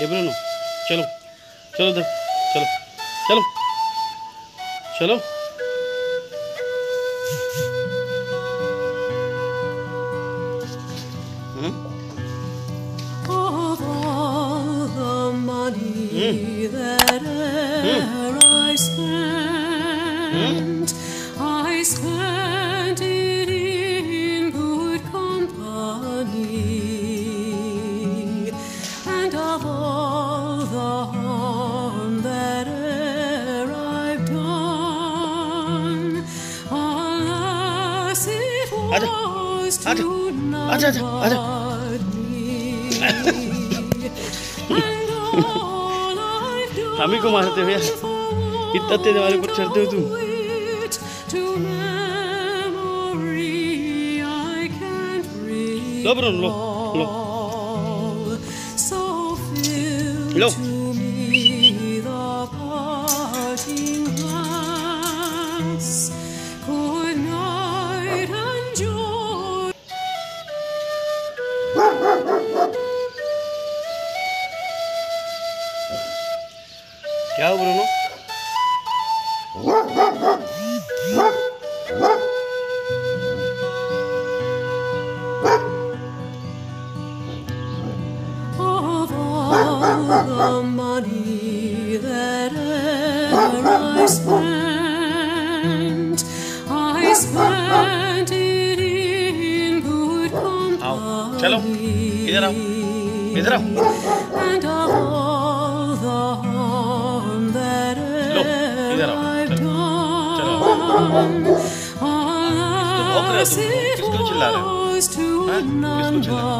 ये ब्रूनो चलो चलो इधर चलो चलो चलो हम्म, Of all the money that e'er I spent, I spent me. And all I've done हम ही को मारते हो यार इतना तेज हमारे ऊपर चढ़ते हो तुम it to memory I can't low Bruno low low recall. So fill लो क्या हो Bruno of all the money that e'er I चलो इधर आओ इधर आओ company. And of all the harm that low, e'er इधर आओ, I've चलो, चलो। done, भौंक रहे हो alas, तुम, it किसको चिल्ला रहे हो? was to हाँ? किसको none चिल्ला रहे हो? but